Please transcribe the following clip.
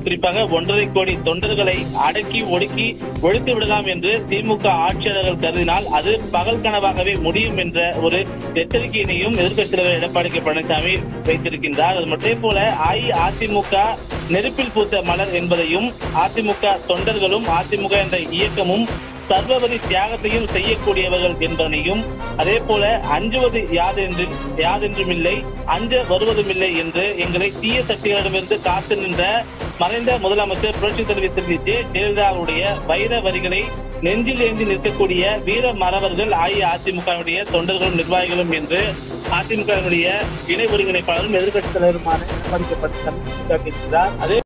குறிப்பாக ஒன்றரை கோடி தொண்டர்களை அடக்கி ஒடுக்கி ஒழித்து விடலாம் என்று திமுக ஆட்சியாளர்கள் கருதினால் அது பகல் கனவாகவே முடியும் என்ற ஒரு எச்சரிக்கையினையும் எதிர்க்கட்சித் தலைவர் எடப்பாடி கே. பழனிசாமி வைத்திருக்கின்றார். அது மட்டும் போல அஇஅதிமுக நெருப்பில் பூத்த மலர் என்பதையும் அதிமுக தொண்டர்களும் அதிமுக என்ற இயக்கமும் சர்வபதி தியாகத்தையும் செய்யக்கூடியவர்கள் என்பதனையும் அதே போல அஞ்சுவது யாதென்றும் யாதென்றும் இல்லை அஞ்ச வருவதும் இல்லை என்று எங்களை தீய சக்திகளிடமிருந்து காத்து நின்ற மறைந்த முதலமைச்சர் புரட்சி தலைவர் திருநிதி ஜெயலலிதாவுடைய வைர வரிகளை நெஞ்சில் ஏந்தி நிற்கக்கூடிய வீர மறவர்கள் அஇஅதிமுகவினுடைய தொண்டர்களும் நிர்வாகிகளும் என்று அதிமுகவினுடைய இணை ஒருங்கிணைப்பாளரும் எதிர்கட்சித் தலைவருமான எடப்பாடி பழனிசாமி அதே